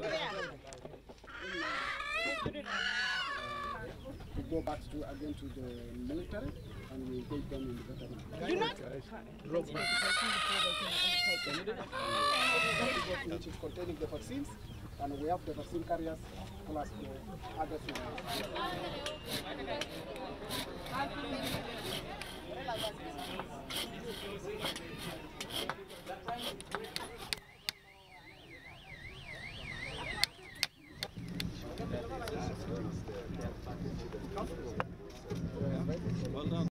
there. We go back to again to the military and we take them in the veteran. Do not which is containing the vaccines, and we have the vaccine carriers plus the other things. well done.